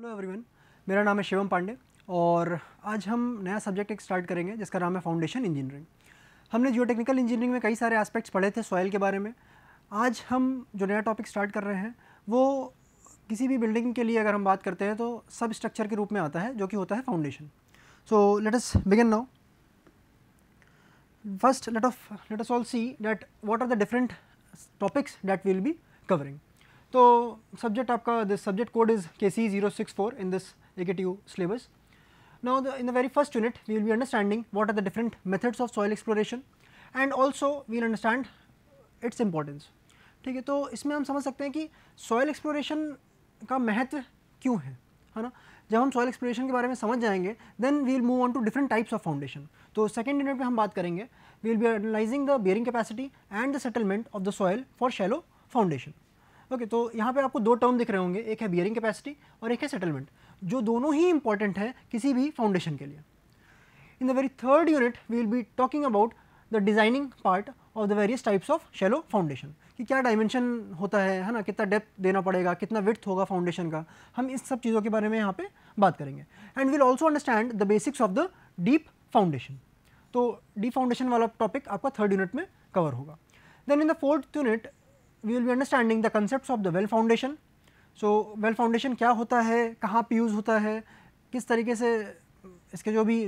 Hello everyone मेरा नाम है शिवम पांडे और आज हम नया सब्जेक्ट एक स्टार्ट करेंगे जिसका नाम है फाउंडेशन इंजीनियरिंग हमने जियो टेक्निकल इंजीनियरिंग में कई सारे एस्पेक्ट्स पढ़े थे सॉयल के बारे में। आज हम जो नया टॉपिक स्टार्ट कर रहे हैं, वो किसी भी बिल्डिंग के लिए अगर हम बात करते हैं तो सब स्ट्रक्चर के रूप में आता है, जो कि होता है foundation so let us begin now first let of us all see that what are the different topics that we will be covering. तो सब्जेक्ट आपका this subject code is K C zero six four in this negative syllabus now the in the very first unit we will be understanding what are the different methods of soil exploration and also will understand its importance ठीक है तो इसमें हम समझ सकते हैं कि soil exploration का महत्व क्यों है है ना? जब हम सॉइल एक्सप्लोरेशन के बारे में समझ जाएँगे then we will move on to different types of foundation तो सेकेंड यूनिट में हम बात करेंगे we will be analysing the bearing capacity and the settlement of the soil for shallow foundation okay तो यहाँ पे आपको दो टर्म दिख रहे होंगे, एक है बियरिंग कैपेसिटी और एक है सेटलमेंट जो दोनों ही इंपॉर्टेंट है किसी भी फाउंडेशन के लिए. In the very third unit we will be talking about the designing part of the various types of shallow foundation कि क्या डायमेंशन होता है है ना? कितना डेप्थ देना पड़ेगा, कितना विड्थ होगा फाउंडेशन का? हम इस सब चीज़ों के बारे में यहाँ पे बात करेंगे. And will also understand the basics of the deep foundation तो डीप फाउंडेशन वाला टॉपिक आपका थर्ड यूनिट में कवर होगा. Then in the fourth unit we will be understanding the concept of the well foundation so well foundation क्या होता है? कहाँ पे यूज़ होता है? किस तरीके से इसके जो भी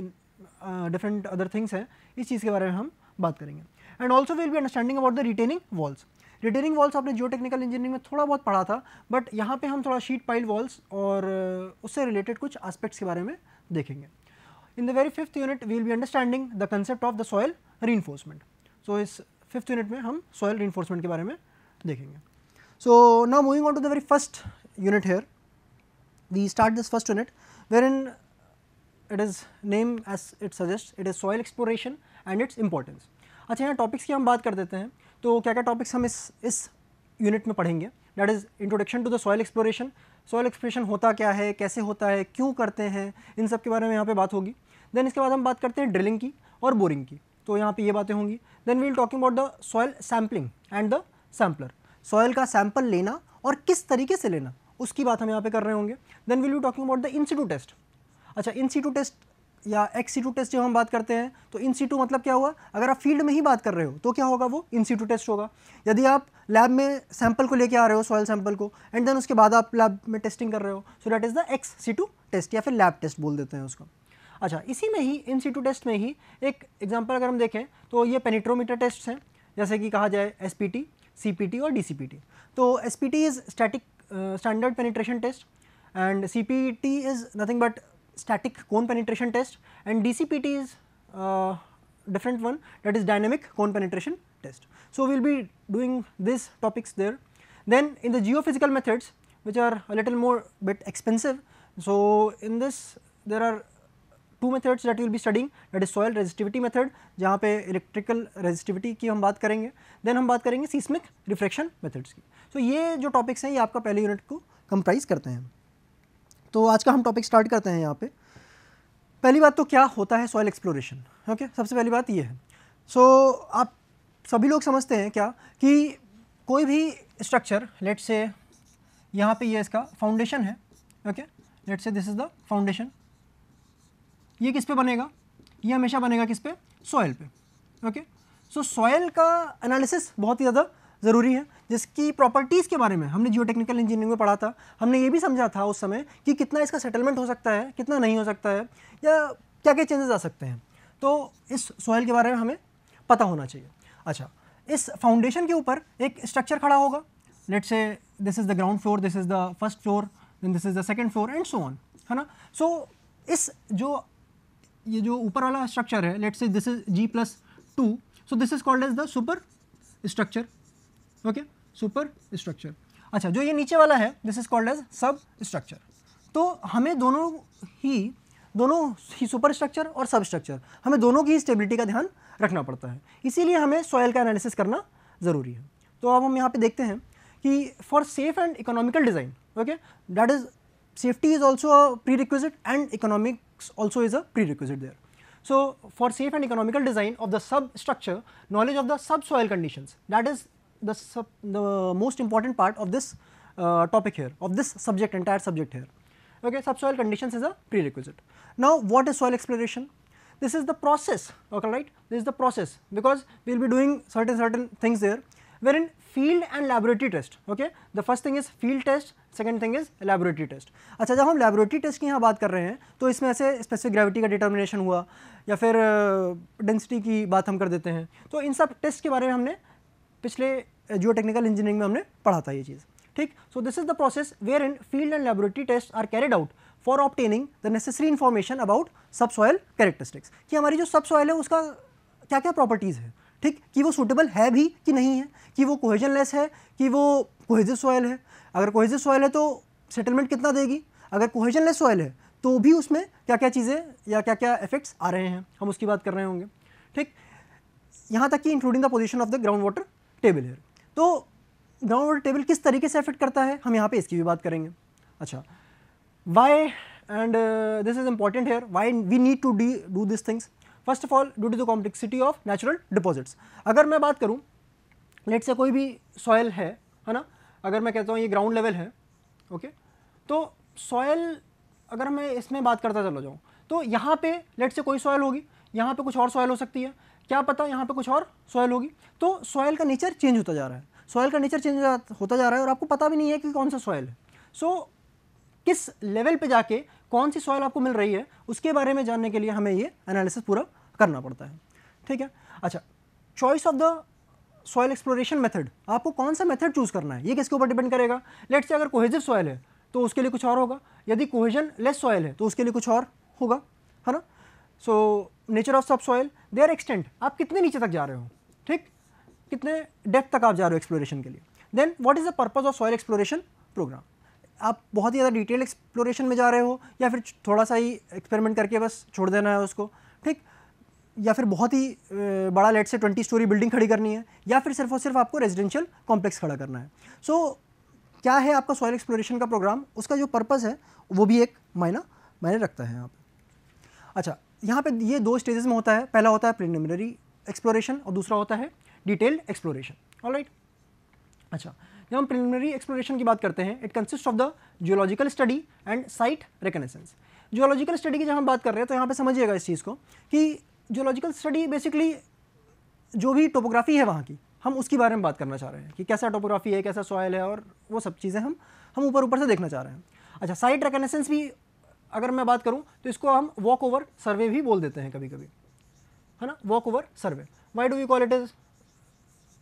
डिफरेंट अदर थिंग्स हैं, इस चीज़ के बारे में हम बात करेंगे। And also will be understanding about the retaining walls retaining walls आपने जियो टेक्निकल इंजीनियरिंग में थोड़ा बहुत पढ़ा था बट यहाँ पे हम थोड़ा शीट पाइल वॉल्स और उससे रिलेटेड कुछ एस्पेक्ट्स के बारे में देखेंगे। In the very fifth unit we will be understanding the concept of the soil री सो इस फिफ्थ यूनिट में हम सॉयल री के बारे में देखेंगे। So now moving on to the very first unit here we start this first unit wherein it is name as it suggest it is soil exploration and its importance अच्छा यहाँ topics की हम बात कर देते हैं। तो क्या क्या टॉपिक्स हम इस इस यूनिट में पढ़ेंगे? That is introduction to the soil exploration soil exploration होता क्या है? कैसे होता है? क्यों करते हैं? इन सब के बारे में यहाँ पे बात होगी। देन इसके बाद हम बात करते हैं ड्रिलिंग की और बोरिंग की। तो यहाँ पे ये बातें होंगी। Then we will talking about the soil sampling and the sampler soil का सैंपल लेना और किस तरीके से लेना, उसकी बात हम यहाँ पे कर रहे होंगे। Then will be talking about the in situ test अच्छा इंस्टीट्यूट टेस्ट या एक्स टू टेस्ट जब हम बात करते हैं तो इन टू मतलब क्या हुआ? अगर आप फ़ील्ड में ही बात कर रहे हो तो क्या होगा वो? इन टू टेस्ट होगा। यदि आप लैब में सैंपल को लेके आ रहे हो सॉयल सैंपल को एंड देन उसके बाद आप लैब में टेस्टिंग कर रहे हो so that is the ex situ test या फिर लैब टेस्ट बोल देते हैं उसको। अच्छा इसी में ही इन टू टेस्ट में ही एक एग्ज़ाम्पल अगर हम देखें तो ये पेनिट्रोमीटर टेस्ट हैं। जैसे कि कहा जाए S P T CPT or DCPT. So, SPT is static uh, standard penetration test and CPT is nothing but static cone penetration test and DCPT is uh, different one that is dynamic cone penetration test. So, we will be doing these topics there. Then in the geophysical methods which are a little more bit expensive. So, in this there are two methods that we will be studying. Is soil resistivity method जहाँ पे electrical resistivity की हम बात करेंगे। Then हम बात करेंगे seismic refraction methods की. So, ये जो topics हैं ये आपका पहले यूनिट को comprise करते हैं। तो आज का हम टॉपिक स्टार्ट करते हैं यहाँ पे। पहली बात तो क्या होता है सॉइल एक्सप्लोरेशन ओके सबसे पहली बात ये है। सो so, आप सभी लोग समझते हैं क्या कि कोई भी स्ट्रक्चर लेट से यहाँ पे ये इसका फाउंडेशन है। Okay let say this is the foundation ये किस पे बनेगा? ये हमेशा बनेगा किस पे? सॉयल पे ओके सो सॉयल का एनालिसिस बहुत ही ज़्यादा ज़रूरी है। जिसकी प्रॉपर्टीज़ के बारे में, हमने जियो टेक्निकल इंजीनियरिंग में पढ़ा था। हमने ये भी समझा था उस समय कि कितना इसका सेटलमेंट हो सकता है, कितना नहीं हो सकता है, या क्या क्या चेंजेस आ सकते हैं। तो इस सॉइल के बारे में हमें पता होना चाहिए। अच्छा इस फाउंडेशन के ऊपर एक स्ट्रक्चर खड़ा होगा। Let say this is the ground floor this is the first floor this is the second floor and so on है ना? सो इस जो ये जो ऊपर वाला स्ट्रक्चर है let say this is G plus two so this is called as the super structure okay super structure अच्छा जो ये नीचे वाला है this is called as sub structure तो हमें दोनों ही दोनों ही सुपर स्ट्रक्चर और सब स्ट्रक्चर हमें दोनों की स्टेबिलिटी का ध्यान रखना पड़ता है। इसीलिए हमें सॉयल का एनालिसिस करना ज़रूरी है। तो अब हम यहाँ पे देखते हैं कि for safe and economical design okay that is safety is also prerequisite and economics also is a prerequisite there. So, for safe and economical design of the substructure, knowledge of the subsoil conditions that is the, sub, the most important part of this uh, topic here, of this subject, entire subject here. Okay, subsoil conditions is a prerequisite. Now, what is soil exploration? This is the process, okay, right? This is the process because we will be doing certain certain things there. Wherein field and laboratory test, okay? The first thing is field test, second thing is laboratory test. अच्छा जब हम laboratory test की यहाँ बात कर रहे हैं तो इसमें ऐसे specific gravity का determination हुआ या फिर uh, की बात हम कर देते हैं तो इन सब टेस्ट के बारे में हमने पिछले जियो टेक्निकल इंजीनियरिंग में हमने पढ़ा था ये चीज़ ठीक so this is the process wherein field and laboratory test are carried out for obtaining the necessary information about subsoil characteristics कि हमारी जो सब सॉयल है उसका क्या क्या प्रॉपर्टीज़ है ठीक? कि वो सूटेबल है भी कि नहीं है? कि वो कोहेजनलेस है? कि वो कोहेजिव सॉयल है? अगर कोहेजिव सॉयल है तो सेटलमेंट कितना देगी? अगर कोहेजनलेस सॉयल है तो भी उसमें क्या क्या चीज़ें या क्या क्या इफेक्ट्स आ रहे हैं? हम उसकी बात कर रहे होंगे। ठीक? यहाँ तक कि including the position of the ground water table है तो ग्राउंड वाटर टेबल किस तरीके से अफेक्ट करता है? हम यहाँ पे इसकी भी बात करेंगे। अच्छा। Why and this is important here why we need to D do this things first of all due to the complexity of natural deposits अगर मैं बात करूँ लेट से कोई भी सॉयल है है ना? अगर मैं कहता हूँ ये ग्राउंड लेवल है ओके तो सॉयल अगर मैं इसमें बात करता चलो जाऊँ तो यहाँ पे लेट से कोई सॉयल होगी यहाँ पे कुछ और सॉयल हो सकती है। क्या पता यहाँ पे कुछ और सॉयल होगी? तो सॉयल का नेचर चेंज होता जा रहा है। सॉयल का नेचर चेंज होता जा रहा है और आपको पता भी नहीं है कि कौन सा सॉयल है। सो so, किस लेवल पे जाके कौन सी सॉइल आपको मिल रही है, उसके बारे में जानने के लिए हमें ये एनालिसिस पूरा करना पड़ता है। ठीक है? अच्छा choice of the soil exploration method आपको कौन सा मेथड चूज़ करना है, ये किसके ऊपर डिपेंड करेगा? लेट से अगर कोहेजिव सॉयल है तो उसके लिए कुछ और होगा। यदि कोहेजन लेस सॉयल है तो उसके लिए कुछ और होगा, है ना? So nature of subsoil their extent आप कितने नीचे तक जा रहे हो? ठीक? कितने डेप्थ तक आप जा रहे हो एक्सप्लोरेशन के लिए? Then what is the purpose of soil exploration programme आप बहुत ही ज़्यादा डिटेल एक्सप्लोरेशन में जा रहे हो या फिर थोड़ा सा ही एक्सपेरिमेंट करके बस छोड़ देना है उसको ठीक? या फिर बहुत ही बड़ा लेट से ट्वेंटी स्टोरी बिल्डिंग खड़ी करनी है या फिर सिर्फ़ और सिर्फ़ आपको रेजिडेंशियल कॉम्प्लेक्स खड़ा करना है। सो so, क्या है आपका सॉयल एक्सप्लोरेशन का प्रोग्राम उसका जो पर्पज़ है वो भी एक मायना मायने रखता है यहाँ पर अच्छा यहाँ पे ये दो स्टेजेस में होता है। पहला होता है प्रिलिमिनरी एक्सप्लोरेशन और दूसरा होता है डिटेल्ड एक्सप्लोरेशन ऑल अच्छा जब हम प्रिलिमिनरी एक्सप्लोरेशन की बात करते हैं। It consist of the geological study and site reconnaissance geological study की जब हम बात कर रहे हैं तो यहाँ पे समझिएगा इस चीज़ को कि जियोलॉजिकल स्टडी बेसिकली जो भी टोपोग्राफी है वहाँ की, हम उसके बारे में बात करना चाह रहे हैं कि कैसा टोपोग्राफी है, कैसा सॉयल है और वो सब चीज़ें हम हम ऊपर ऊपर से देखना चाह रहे हैं। अच्छा साइट रिकनेसेंस भी अगर मैं बात करूँ तो इसको हम वॉक ओवर सर्वे भी बोल देते हैं कभी कभी है ना? Walk over survey why do you call it is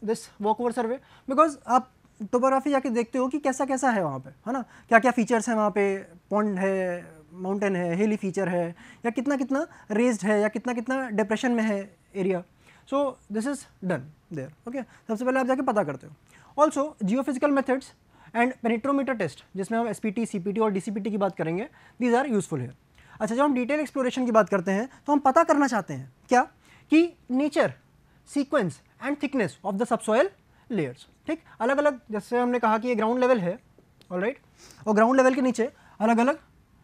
this walk over survey because आप टोपोग्राफी जाके देखते हो कि कैसा कैसा है वहाँ पे, है ना? क्या क्या फीचर्स हैं वहाँ पे? पॉन्ड है माउंटेन है हिली फीचर है, या कितना कितना रेज्ड है, या कितना कितना डिप्रेशन में है area so this is done there okay सबसे पहले आप जाके पता करते हो। Also geophysical methods and penetrometer test जिसमें हम S P T C P T और डी सी पी टी की बात करेंगे दीज आर यूजफुल है अच्छा जब हम डिटेल एक्सप्लोरेशन की बात करते हैं तो हम पता करना चाहते हैं क्या? कि nature sequence and thickness of the subsoil layers ठीक? अलग अलग जैसे हमने कहा कि ये ग्राउंड लेवल है ऑल राइट और ग्राउंड लेवल के नीचे अलग अलग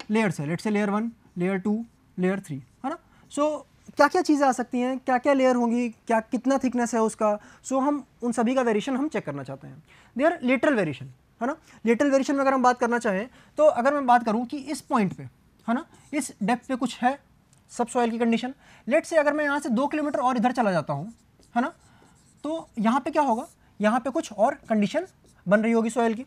लेयर्स है। Let say layer one layer two layer three है ना? सो क्या क्या चीज़ें आ सकती हैं? क्या क्या लेयर होंगी? क्या कितना थिकनेस है उसका? सो so, हम उन सभी का वेरिएशन हम चेक करना चाहते हैं। देयर लेटरल वेरिएशन है ना? लेटरल वेरिएशन में अगर हम बात करना चाहें तो अगर मैं बात करूँ कि इस पॉइंट पे है ना? इस डेप्थ पे कुछ है सब सॉइल की कंडीशन लेट से अगर मैं यहाँ से दो किलोमीटर और इधर चला जाता हूँ है ना? तो यहाँ पे क्या होगा? यहाँ पे कुछ और कंडीशन बन रही होगी सॉयल की।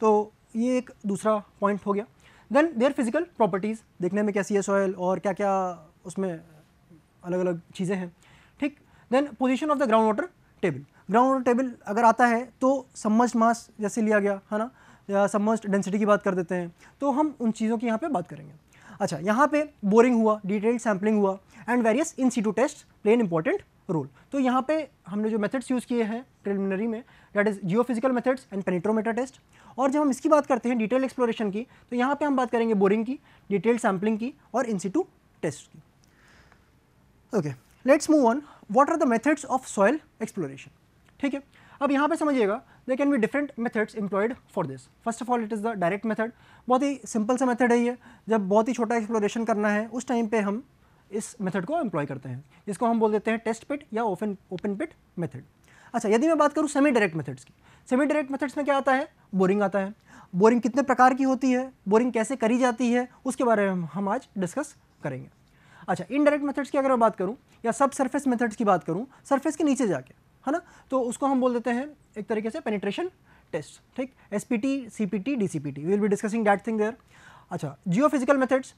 तो ये एक दूसरा पॉइंट हो गया। देन देयर फ़िज़िकल प्रॉपर्टीज़ देखने में कैसी है सॉयल और क्या क्या उसमें अलग अलग चीज़ें हैं। ठीक? Then position of the ground water table ground water table अगर आता है तो समझ मास जैसे लिया गया, है ना? या समझ डेंसिटी की बात कर देते हैं तो हम उन चीज़ों की यहाँ पे बात करेंगे। अच्छा यहाँ पे बोरिंग हुआ डिटेल्ड सैम्पलिंग हुआ and various in situ test play an important role तो यहाँ पे हमने जो मेथड्स यूज़ किए हैं प्रिलिमिनरी में that is geophysical methods and penetrometer test और जब हम इसकी बात करते हैं डिटेल एक्सप्लोरेशन की तो यहाँ पे हम बात करेंगे बोरिंग की डिटेल सैम्पलिंग की और इन सीटू टेस्ट की. Okay let's move on what are the methods of soil exploration ठीक है, अब यहाँ पे समझिएगा they can be different methods employed for this first of all it is the direct method बहुत ही सिंपल सा मेथड है ये. जब बहुत ही छोटा एक्सप्लोरेशन करना है, उस टाइम पे हम इस मेथड को एम्प्लॉय करते हैं, जिसको हम बोल देते हैं टेस्ट पिट या ओपन ओपन पिट मेथड अच्छा यदि मैं बात करूँ सेमी डायरेक्ट मेथड्स की सेमी डायरेक्ट मेथड्स में क्या आता है? बोरिंग आता है। बोरिंग कितने प्रकार की होती है? बोरिंग कैसे करी जाती है? उसके बारे में हम आज डिस्कस करेंगे। अच्छा इनडायरेक्ट मेथड्स की अगर मैं बात करूँ, या सब सरफेस मेथड्स की बात करूँ सरफेस के नीचे जाके, है ना? तो उसको हम बोल देते हैं एक तरीके से पेनिट्रेशन टेस्ट ठीक? S P T C P T D C P T will be discussing that thing there अच्छा जियो फ़िज़िकल मेथड्स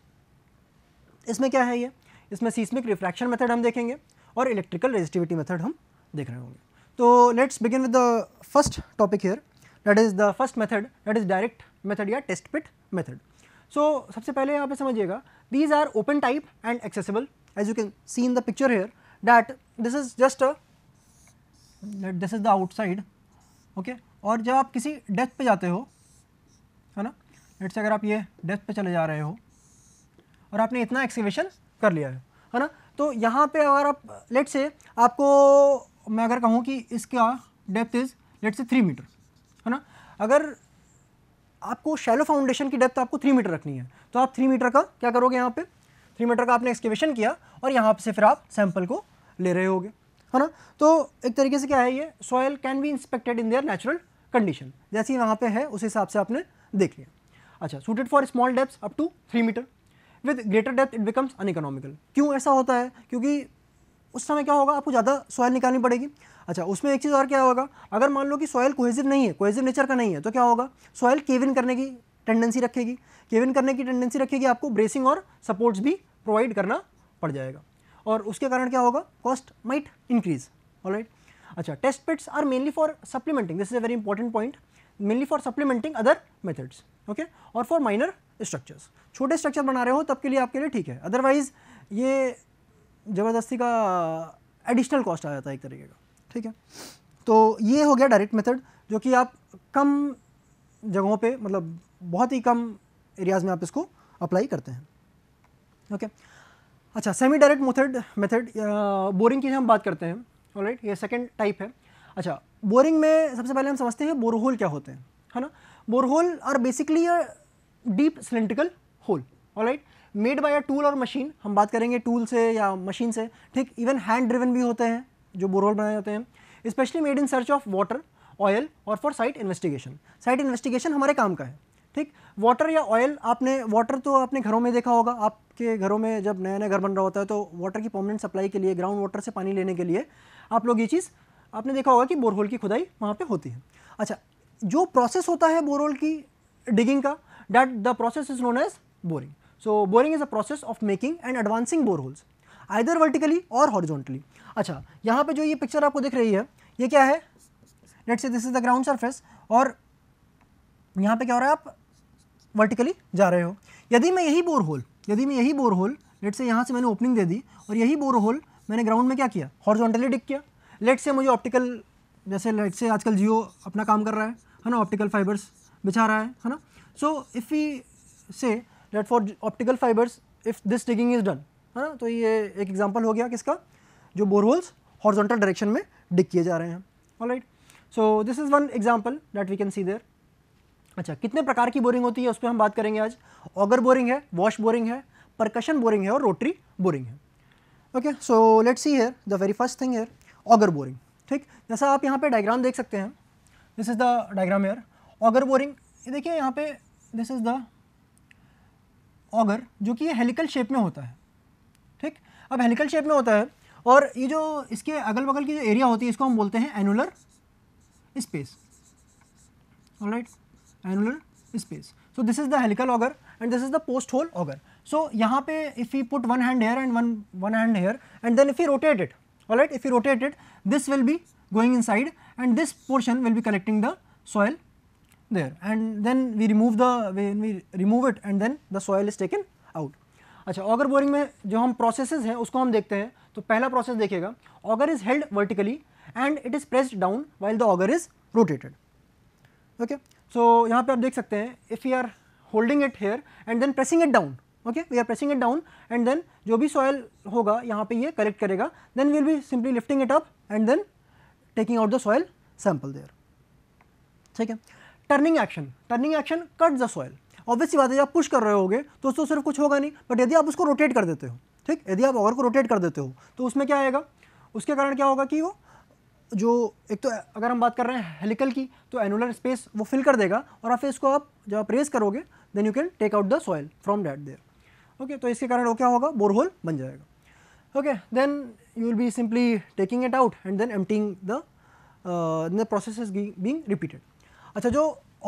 इसमें क्या है ये? इसमें सीस्मिक रिफ्रैक्शन मेथड हम देखेंगे और इलेक्ट्रिकल रेजिस्टिविटी मेथड हम देख रहे होंगे। तो let's begin with the first topic here that is the first method that is direct method या टेस्ट पिट मेथड सो सबसे पहले यहाँ पे समझिएगा these are open type and accessible as you can see in the picture here that this is just this is the outside okay और जब आप किसी डेप्थ पे जाते हो, है ना? लेट्स अगर आप ये डेप्थ पे चले जा रहे हो, और आपने इतना एक्सकेवेशन कर लिया है है ना? तो यहाँ पे अगर आप लेट से आपको, मैं अगर कहूँ कि इसका depth is let say three metre है ना? अगर आपको शैलो फाउंडेशन की डेप्थ आपको थ्री मीटर रखनी है तो आप थ्री मीटर का क्या करोगे यहाँ पे? थ्री मीटर का आपने एक्सकेवेशन किया और यहाँ से फिर आप सैंपल को ले रहे होगे, है ना? तो एक तरीके से क्या है ये? Soil can be inspected in their natural condition जैसे वहाँ पे है, उस हिसाब से आपने देख लिया। अच्छा suited for small depth up to three metre with greater depth it becomes uneconomical क्यों ऐसा होता है? क्योंकि उस समय क्या होगा? आपको ज़्यादा सॉयल निकालनी पड़ेगी। अच्छा उसमें एक चीज़ और क्या होगा? अगर मान लो कि सॉयल कोहेजिव नहीं है कोहेजिव नेचर का नहीं है तो क्या होगा? सॉयल केविन करने की टेंडेंसी रखेगी। केविन करने की टेंडेंसी रखेगी, आपको ब्रेसिंग और सपोर्ट्स भी प्रोवाइड करना पड़ जाएगा। और उसके कारण क्या होगा? कॉस्ट माइट इंक्रीज ऑलराइट अच्छा test pits are mainly for supplementing this is a very important point mainly for supplementing other methods okay और फॉर माइनर स्ट्रक्चर्स छोटे स्ट्रक्चर बना रहे हो, तब के लिए आपके लिए ठीक है। अदरवाइज़ ये ज़बरदस्ती का एडिशनल कॉस्ट आ जाता है एक तरीके का। ठीक है? तो ये हो गया डायरेक्ट मेथड जो कि आप कम जगहों पे मतलब बहुत ही कम एरियाज़ में आप इसको अप्लाई करते हैं। ओके अच्छा semi direct method method boring की हम बात करते हैं। ऑलराइट ये सेकंड टाइप है। अच्छा बोरिंग में सबसे पहले हम समझते हैं बोरहोल क्या होते हैं। है ना? Borehole are basically deep cylindrical hole alright made by a tool और मशीन हम बात करेंगे टूल से या मशीन से, ठीक? इवन हैंड ड्रिवन भी होते हैं, जो बोरहोल बनाए जाते हैं। Specially made in search of water oil और for site investigation site investigation हमारे काम का है, ठीक? वाटर या ऑयल आपने वाटर तो आपने घरों में देखा होगा। आपके घरों में जब नया नया घर बन रहा होता है तो वाटर की परमानेंट सप्लाई के लिए ग्राउंड वाटर से पानी लेने के लिए, आप लोग ये चीज़, आपने देखा होगा कि बोरहोल की खुदाई वहाँ पे होती है। अच्छा जो प्रोसेस होता है बोरहोल की डिगिंग का that the process is known as boring so boring is a process of making and advancing boreholes either vertically और हॉरिजॉन्टली अच्छा यहाँ पे जो ये पिक्चर आपको दिख रही है, ये क्या है? Let's say this is the ground surface और यहाँ पे क्या हो रहा है आप? वर्टिकली जा रहे हो। यदि मैं यही बोर होल यदि मैं यही बोर होल लेट से यहाँ से मैंने ओपनिंग दे दी और यही बोर होल मैंने ग्राउंड में क्या किया? हॉर्जोंटली डिक किया। लेट से मुझे ऑप्टिकल जैसे लेट से आजकल जियो अपना काम कर रहा है है ना? ऑप्टिकल फाइबर्स बिछा रहा है है ना? So if we say let for optical fibres if this digging is done है ना तो ये एक एग्ज़ाम्पल हो गया किसका? जो बोरहोल्स हॉर्जोंटल डायरेक्शन में डिग किए जा रहे हैं। All right so this is one example that we can see there अच्छा कितने प्रकार की बोरिंग होती है, उस पर हम बात करेंगे आज। ऑगर बोरिंग है वॉश बोरिंग है परकशन बोरिंग है और रोटरी बोरिंग है। Okay so let's see here the very first thing here auger boring ठीक? जैसा आप यहाँ पे डायग्राम देख सकते हैं। This is the diagram here auger boring देखिए यहाँ पे दिस इज़ द ऑगर जो कि ये हेलिकल शेप में होता है। ठीक? अब हेलिकल शेप में होता है और ये जो इसके अगल बगल की जो एरिया होती है, इसको हम बोलते हैं annular space right annular space so this is the helical auger and this is the post hole auger so यहाँ पे if you put one hand here and one one hand here and then if you rotate it alright if you rotate it this will be going inside and this portion will be collecting the soil there. And then we remove the, when we remove it and then the soil is taken out. अच्छा auger boring में जो हम processes हैं, उसको हम देखते हैं तो पहला प्रोसेस देखिएगा। Auger is held vertically and it is pressed down while the auger is rotated okay so यहाँ पे आप देख सकते हैं if you are holding it here and then pressing it down okay we are pressing it down and then जो भी soil होगा, यहाँ पे ये कलेक्ट करेगा then will be simply lifting it up and then taking out the soil sample there ठीक है? Turning action turning action cut the soil obvious बात है आप पुश कर रहे होगे तो उसको सिर्फ़ कुछ होगा नहीं बट यदि आप उसको रोटेट कर देते हो, ठीक? यदि आप ओवर को रोटेट कर देते हो तो उसमें क्या आएगा? उसके कारण क्या होगा कि वो, जो एक तो अगर हम बात कर रहे हैं हेलिकल की तो एनुलर स्पेस वो फिल कर देगा, और आप इसको आप, जब आप रेस करोगे then you can take out the soil from that there okay तो इसके कारण वो क्या होगा? बोरहोल बन जाएगा. Okay then you will be simply taking it out and then emptying the the process is being repeated अच्छा जो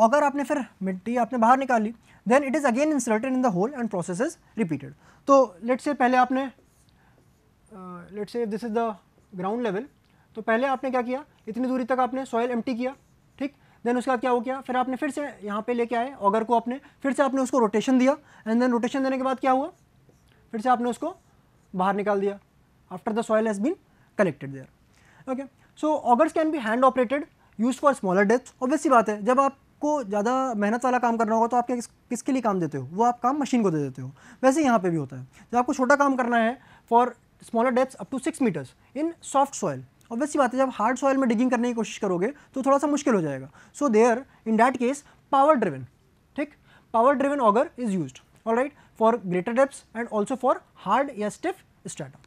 अगर आपने फिर मिट्टी आपने बाहर निकाल ली then it is again inserted in the hole and process is repeated तो लेट से पहले आपने let say this is the ground level तो पहले आपने क्या किया? इतनी दूरी तक आपने सॉयल एम्प्टी किया, ठीक? देन उसके बाद क्या हो गया? फिर आपने फिर से यहाँ पे लेके आए ऑगर को आपने, फिर से आपने उसको रोटेशन दिया एंड देन रोटेशन देने के बाद क्या हुआ? फिर से आपने उसको बाहर निकाल दिया after the soil has been collected there okay so augers can be hand operated use for smaller depth obvious सी बात है जब आपको ज़्यादा मेहनत वाला काम करना होगा तो आप किस, किसके लिए काम देते हो? वो आप काम मशीन को दे देते हो। वैसे यहाँ पे भी होता है जब आपको छोटा काम करना है for smaller depth up to six metres in soft soil obvious बात है जब हार्ड सॉयल में डिगिंग करने की कोशिश करोगे तो थोड़ा सा मुश्किल हो जाएगा। So there in that case power driven ठीक? Power driven auger is use all right for greater depths and also for hard या स्टिफ स्टार्टअप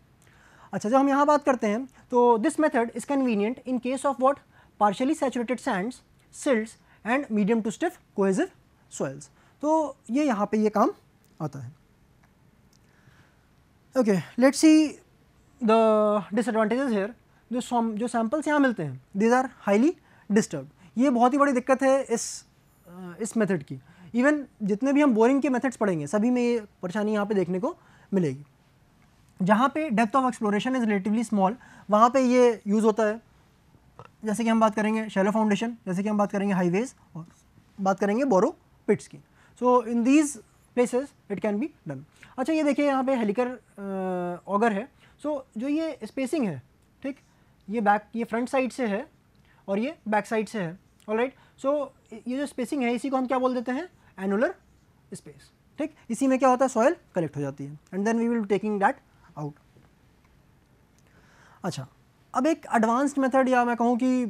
अच्छा जब हम यहाँ बात करते हैं तो this method is convenient in case of what partially saturated sands silts and medium to stiff cohesive soils तो ये यहाँ पे ये काम आता है। Okay let's see the disadvantages here जो जो सैम्पल्स यहाँ मिलते हैं दीज आर हाईली डिस्टर्ब ये बहुत ही बड़ी दिक्कत है इस इस मेथड की। इवन जितने भी हम बोरिंग के मेथड्स पढ़ेंगे, सभी में ये परेशानी यहाँ पे देखने को मिलेगी। जहाँ पे depth of exploration is relatively small वहाँ पे ये यूज़ होता है। जैसे कि हम बात करेंगे शेलो फाउंडेशन जैसे कि हम बात करेंगे हाईवेज और बात करेंगे बोरो पिट्स की। So in these places it can be done अच्छा ये देखिए यहाँ पे हेलिकर ऑगर है। सो so, जो ये स्पेसिंग है ठीक ये बैक ये फ्रंट साइड से है और ये बैक साइड से है ऑल राइट सो ये जो स्पेसिंग है इसी को हम क्या बोल देते हैं? एनुलर स्पेस ठीक? इसी में क्या होता है? सॉयल कलेक्ट हो जाती है। And then we will taking that out अच्छा अब एक एडवांस्ड मेथड या मैं कहूँ कि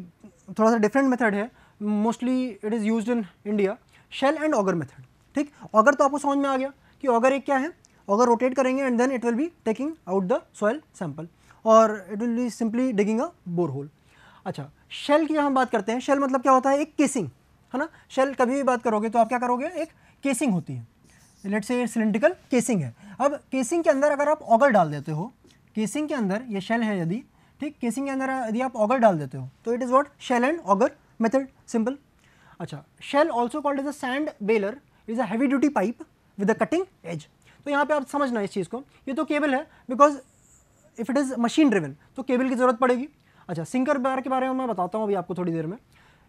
थोड़ा सा डिफरेंट मेथड है। Mostly it is use in India shell and auger method ठीक? ऑगर तो आपको समझ में आ गया कि ऑगर एक क्या है? ऑगर रोटेट करेंगे and then it will be taking out the soil sample और it will be simply digging a bore hole अच्छा शेल की हम बात करते हैं। शेल मतलब क्या होता है? एक केसिंग है ना? शेल कभी भी बात करोगे तो आप क्या करोगे? एक केसिंग होती है। लेट से सिलेंड्रिकल केसिंग है। अब केसिंग के अंदर अगर आप ऑगर डाल देते हो केसिंग के अंदर ये शेल है यदि ठीक केसिंग के अंदर यदि आप ऑगर डाल देते हो तो it is what shell and auger method simple अच्छा shell also called is a sand bailer is a heavy duty pipe with a cutting edge तो यहाँ पे आप समझना इस चीज़ को। ये तो केबल है because if it is machine driven तो केबल की ज़रूरत पड़ेगी। अच्छा सिंकर बार के बारे में मैं बताता हूँ अभी आपको थोड़ी देर में।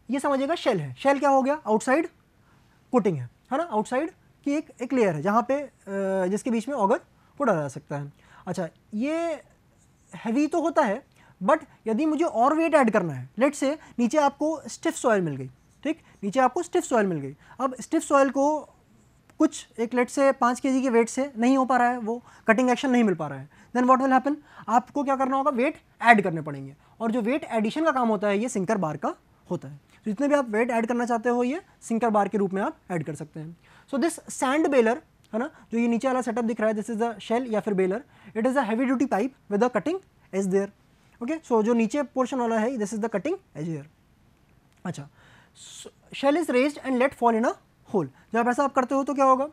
ये समझिएगा शेल है। शेल क्या हो गया? आउटसाइड कोटिंग है है ना? आउटसाइड की एक एक लेयर है, जहाँ पे जिसके बीच में ऑगर को डाला जा सकता है। अच्छा ये हैवी तो होता है बट यदि मुझे और वेट ऐड करना है लेट से नीचे आपको स्टिफ सॉयल मिल गई, ठीक? नीचे आपको स्टिफ सॉयल मिल गई। अब स्टिफ सॉयल को कुछ, एक लेट से पाँच के के वेट से नहीं हो पा रहा है, वो कटिंग एक्शन नहीं मिल पा रहा है। देन व्हाट विल हैपन आपको क्या करना होगा? वेट ऐड करने पड़ेंगे। और जो वेट एडिशन का काम होता है, ये सिंकर बार का होता है। तो जितने भी आप वेट ऐड करना चाहते हो, ये सिंकर बार के रूप में आप ऐड कर सकते हैं। सो दिस सैंड बेलर है ना? जो ये नीचे वाला सेटअप दिख रहा है दिस इज़ द शेल या फिर bailer it is a heavy duty pipe with a cutting edge there okay so जो नीचे पोर्शन वाला है this is the cutting edge here अच्छा shell is raised and let fall in a hole जब आप ऐसा आप करते हो तो क्या होगा?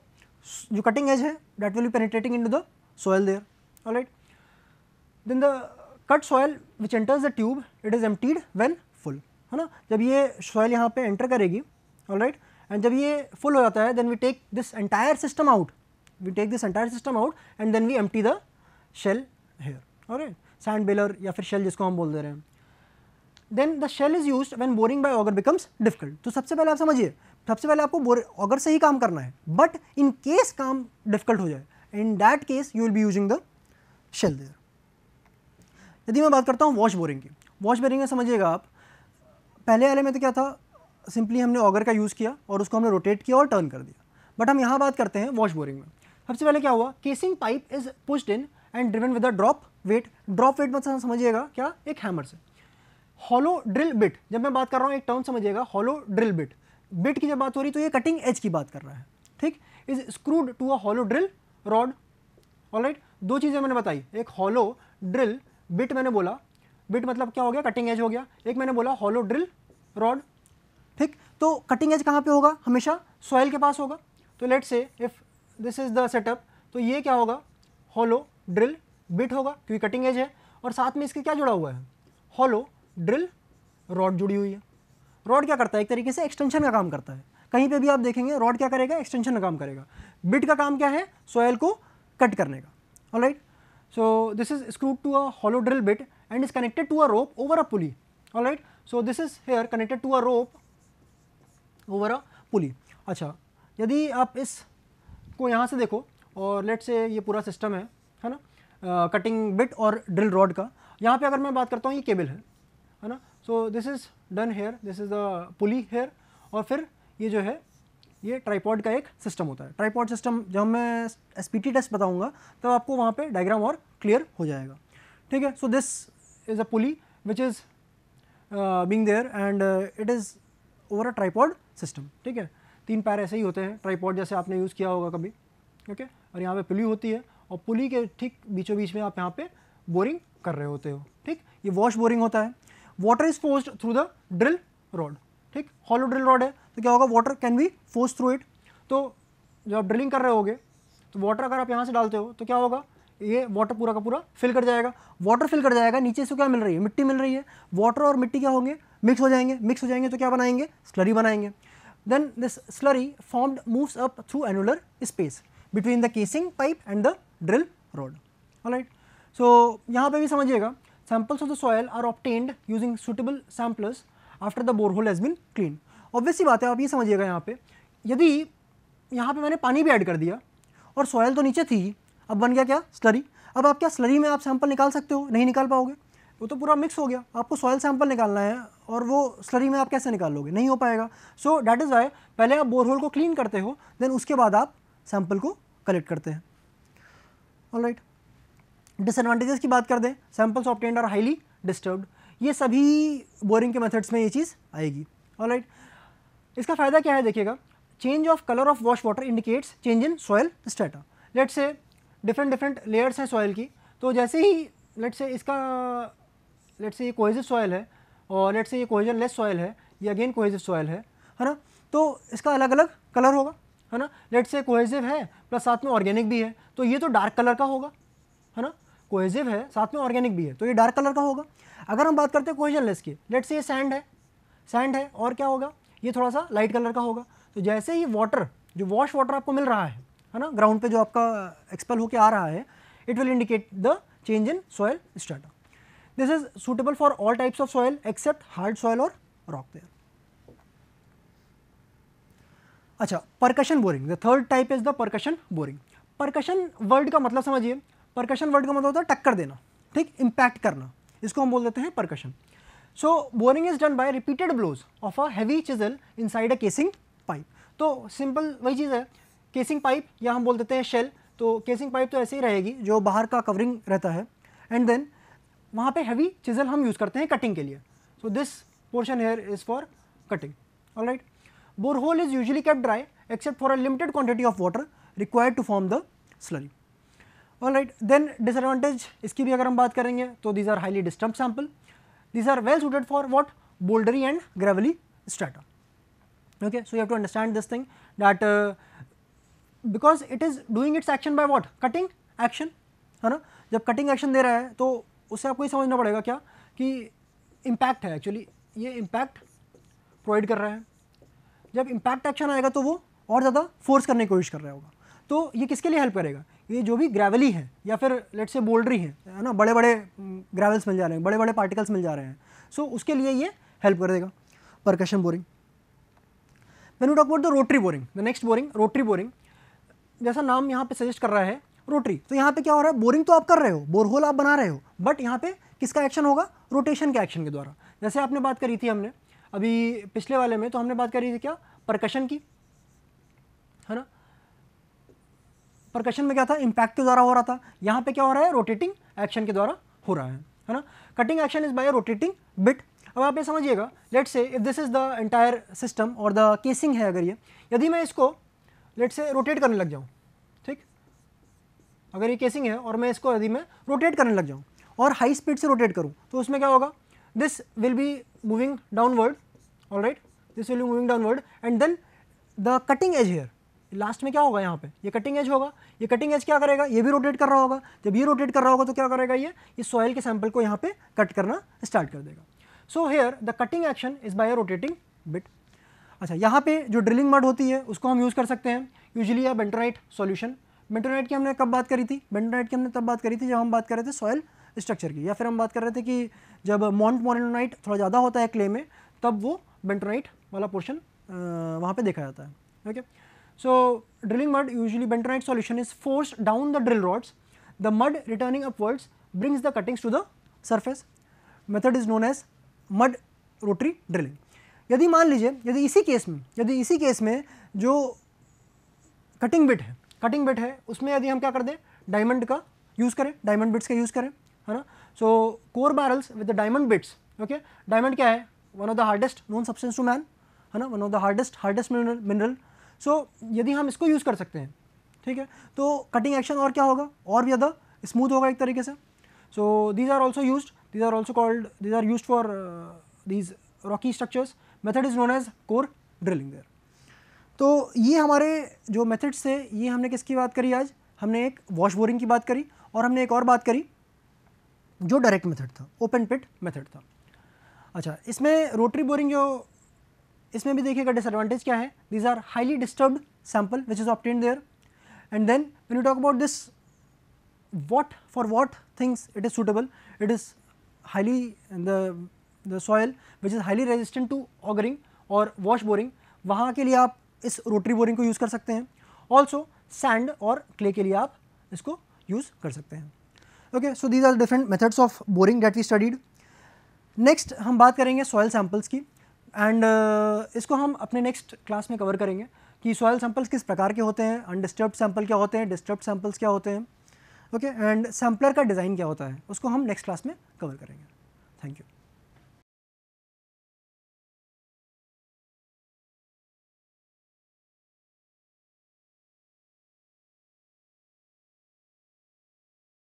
जो कटिंग एज है that will be penetrating into the soil there all right then the cut soil which enters the tube it is emptied when full है ना? जब ये सॉयल यहाँ पे एंटर करेगी ऑल राइट एंड जब ये फुल हो जाता है then we take this entire system out we take this entire system out and then we empty the shell here all right sand bailer या फिर शेल जिसको हम बोल दे रहे हैं। Then the shell is use when boring by auger becomes difficult तो सबसे पहले आप समझिए, सबसे पहले आपको बोर ऑगर से ही काम करना है। बट इन केस काम डिफ़िकल्ट हो जाए in that case you will be using the shell there यदि मैं बात करता हूँ वॉश बोरिंग की वॉश बोरिंग में समझिएगा आप, पहले वाले में तो क्या था सिंपली हमने ऑगर का यूज़ किया और उसको हमने रोटेट किया और टर्न कर दिया। बट हम यहाँ बात करते हैं वॉश बोरिंग में। सबसे पहले क्या हुआ casing pipe is pushed in and driven with a drop weight, drop weight मतलब समझिएगा। क्या? एक हैमर से। हॉलो ड्रिल बिट जब मैं बात कर रहा हूँ, एक टर्म समझिएगा। हॉलो ड्रिल बिट बिट की जब बात हो रही तो ये कटिंग एज की बात कर रहा है। ठीक? Is screwed to a hollow drill rod all right दो चीज़ें मैंने बताई। एक हॉलो ड्रिल बिट मैंने बोला। बिट मतलब क्या हो गया? कटिंग एज हो गया। एक मैंने बोला हॉलो ड्रिल रॉड ठीक? तो कटिंग एज कहाँ पे होगा? हमेशा सॉइल के पास होगा। तो let say if this is the setup तो ये क्या होगा? हॉलो ड्रिल बिट होगा, क्योंकि कटिंग एज है। और साथ में इसके क्या जुड़ा हुआ है? हॉलो ड्रिल रॉड जुड़ी हुई है। रॉड क्या करता है? एक तरीके से एक्सटेंशन का काम करता है। कहीं पे भी आप देखेंगे रॉड क्या करेगा? एक्सटेंशन का काम करेगा। बिट का काम क्या है? सॉयल को कट करने का। All right so this is screwed to a hollow drill bit and is connected to a rope over a pulley all right so this is here connected to a rope over a pulley अच्छा यदि आप इस को यहाँ से देखो, और late से ये पूरा सिस्टम है है ना? कटिंग बिट और ड्रिल रॉड का। यहाँ पे अगर मैं बात करता हूँ, ये केबल है है ना? So this is done here this is the pulley here और फिर ये जो है, ये ट्राईपॉड का एक सिस्टम होता है। ट्राईपॉड सिस्टम जब मैं एसपीटी टेस्ट बताऊँगा, तब तो आपको वहाँ पर डायग्राम और क्लियर हो जाएगा। ठीक है? So this is a pulley which is being there and it is over a tripod system ठीक है? तीन पैर ऐसे ही होते हैं ट्राईपॉड जैसे आपने यूज़ किया होगा कभी। Okay okay? और यहाँ पे पुली होती है और पुली के ठीक बीचों बीच में आप यहाँ पे बोरिंग कर रहे होते हो, ठीक? ये वॉश बोरिंग होता है। Water is forced through the drill rod ठीक? हॉलो ड्रिल रॉड है तो क्या होगा? Water can be force through it तो जब आप ड्रिलिंग कर रहे होगे तो वाटर अगर आप यहाँ से डालते हो तो क्या होगा? ये वाटर पूरा का पूरा फिल कर जाएगा। वाटर फिल कर जाएगा, नीचे से क्या मिल रही है? मिट्टी मिल रही है। वाटर और मिट्टी क्या होंगे? मिक्स हो जाएँगे। मिक्स हो जाएँगे तो क्या बनाएँगे? स्लरी बनाएँगे। Then this slurry formed moves up through annular space between the casing pipe and the drill rod right so यहाँ पे भी समझिएगा samples of the soil are obtained using suitable samples after the borehole has been clean obviously बात है, आप ये समझिएगा यहाँ पे, यदि यहाँ पे मैंने पानी भी ऐड कर दिया और सॉयल तो नीचे थी, अब बन गया क्या? स्लरी अब आप क्या स्लरी में आप सैंपल निकाल सकते हो? नहीं निकाल पाओगे। वो तो पूरा मिक्स हो गया। आपको सॉयल सैंपल निकालना है और वो स्लरी में आप कैसे निकाल लोगे नहीं हो पाएगा। सो डैट इज़ वाई पहले आप बोरहोल को क्लीन करते हो देन उसके बाद आप सैंपल को कलेक्ट करते हैं। ऑल राइट डिसएडवांटेजेस की बात कर दें samples obtained are highly disturbed ये सभी बोरिंग के मेथड्स में ये चीज़ आएगी. ऑल राइट इसका फ़ायदा क्या है देखिएगा? Change of colour of wash water indicates change in soil strata let say different different layers हैं सॉयल की. तो जैसे ही लेट से इसका लेट से ये कोहेजिव सॉयल है और लेट से ये कोहेजन लेस सॉयल है, ये अगेन कोहेजिव सॉयल है है ना? तो इसका अलग अलग कलर होगा. है ना? लेट से कोहेजिव है प्लस साथ में ऑर्गेनिक भी है तो ये तो डार्क कलर का होगा, है ना? कोहेजिव है, साथ में ऑर्गेनिक भी है तो ये डार्क कलर का होगा। अगर हम बात करते हैं कोहेजन लेस की लेट से ये सैंड है। सैंड है, और क्या होगा? ये थोड़ा सा लाइट कलर का होगा। तो जैसे ही वाटर जो वॉश वाटर आपको मिल रहा है है ना? ग्राउंड पे जो आपका एक्सपेल होके आ रहा है it will indicate the change in soil strata this is suitable for all types of soil except hard soil और रॉक देयर अच्छा percussion boring the third type is the percussion boring percussion word का मतलब समझिए। Percussion word का मतलब होता है टक्कर देना। ठीक? इम्पैक्ट करना। इसको हम बोल देते हैं percussion so boring is done by repeated blows of a heavy chisel inside a casing pipe तो सिंपल वही चीज़ है। केसिंग पाइप या हम बोल देते हैं शेल तो केसिंग पाइप तो ऐसे ही रहेगी, जो बाहर का कवरिंग रहता है। एंड देन वहाँ पे हैवी चिजल हम यूज़ करते हैं कटिंग के लिए। So this portion here is for cutting all right borehole is usually kept dry except for a limited quantity of water required to form the slurry. All right, then disadvantage इसकी भी अगर हम बात करेंगे तो these are highly disturbed sample. These are well suited for what bouldery and gravelly strata. Okay, so you have to understand this thing that uh, because it is doing its action by what cutting action है ना जब cutting action दे रहा है तो उससे आपको ये समझना पड़ेगा क्या कि इम्पैक्ट है एक्चुअली ये इम्पैक्ट प्रोवाइड कर रहा है जब इम्पैक्ट एक्शन आएगा तो वो और ज़्यादा फोर्स करने की कोशिश कर रहा होगा। तो ये किसके लिए हेल्प करेगा? ये जो भी ग्रेवली है या फिर लेट से बोल्डरी है है ना? बड़े बड़े ग्रेवल्स मिल जा रहे हैं बड़े बड़े पार्टिकल्स मिल जा रहे हैं। सो so, उसके लिए ये हेल्प कर देगा। Percussion boring when you talk about the rotary boring the next boring rotary boring जैसा नाम यहाँ पे सजेस्ट कर रहा है रोटरी तो यहाँ पे क्या हो रहा है? बोरिंग तो आप कर रहे हो बोरहोल आप बना रहे हो बट यहाँ पे किसका एक्शन होगा? रोटेशन के एक्शन के द्वारा। जैसे आपने बात करी थी हमने अभी पिछले वाले में तो हमने बात करी थी क्या? प्रकशन की। है ना? परकशन में क्या था? इम्पैक्ट के द्वारा हो रहा था। यहाँ पे क्या हो रहा है? रोटेटिंग एक्शन के द्वारा हो रहा है। है ना? Cutting action is by rotating bit अब आप ये समझिएगा let say if this is the entire system और द केसिंग है अगर ये, यदि मैं इसको लेट से रोटेट करने लग जाऊँ, ठीक? अगर ये केसिंग है और मैं इसको यदि मैं रोटेट करने लग जाऊँ और हाई स्पीड से रोटेट करूँ तो उसमें क्या होगा? This will be moving downward all right this will be moving downward and then the cutting edge here last में क्या होगा यहाँ पे? ये कटिंग एज होगा। ये कटिंग एज क्या करेगा? ये भी रोटेट कर रहा होगा। जब ये रोटेट कर रहा होगा तो क्या करेगा ये? इस सॉइल के सैंपल को यहाँ पे कट करना स्टार्ट कर देगा। So here the cutting action is by rotating bit अच्छा यहाँ पे जो ड्रिलिंग मड होती है, उसको हम यूज़ कर सकते हैं। यूजली या बेंटोनाइट सॉल्यूशन बेंटोनाइट की हमने कब बात करी थी? बेंटोनाइट की हमने तब बात करी थी जब हम बात कर रहे थे सॉयल स्ट्रक्चर की। या फिर हम बात कर रहे थे कि जब मॉन्ट मोनोनाइट थोड़ा ज़्यादा होता है क्ले में, तब वो बेंटोनाइट वाला पोर्शन वहाँ पे देखा जाता है। Okay so drilling mud usually bentonite solution is force down the drill rods the mud returning upwards brings the cuttings to the surface. Method is known as mud rotary drilling यदि मान लीजिए, यदि इसी केस में, यदि इसी case में जो कटिंग बिट है कटिंग बिट है, उसमें यदि हम क्या कर दें? डायमंड का यूज़ करें डायमंड बिट्स का यूज़ करें। है ना? So core barrels with the diamond bits okay diamond क्या है? One of the hardest known substance to man है ना? One of the hardest hardest mineral so यदि हम इसको यूज़ कर सकते हैं, ठीक है? तो कटिंग एक्शन और क्या होगा? और भी ज़्यादा स्मूथ होगा एक तरीके से। So these are also used these are also called these are used for these rocky structures method is known as core drilling there तो ये हमारे जो मेथड्स थे, ये हमने किसकी बात करी आज? हमने एक वॉश बोरिंग की बात करी और हमने एक और बात करी जो डायरेक्ट मेथड था ओपन पिट मेथड था। अच्छा इसमें रोटरी बोरिंग जो, इसमें भी देखिएगा डिसएडवांटेज क्या है? These are highly disturbed sample which is obtain there and then when you talk about this for what things it is suitable, it is highly the the soil which is highly resistant to augering और wash boring वहाँ के लिए आप इस rotary boring को use कर सकते हैं। ऑल्सो सैंड और क्ले के लिए आप इसको यूज़ कर सकते हैं। Okay so these are different methods of boring that we studied next हम बात करेंगे सॉयल सैम्पल्स की। एंड uh, इसको हम अपने नेक्स्ट क्लास में कवर करेंगे कि सॉयल सैम्पल्स किस प्रकार के होते हैं अनडिस्टर्ब सैंपल क्या होते हैं डिस्टर्ब सैम्पल्स क्या होते हैं। ओके एंड सैम्पलर का डिज़ाइन क्या होता है उसको हम नेक्स्ट क्लास में कवर करेंगे। Thank you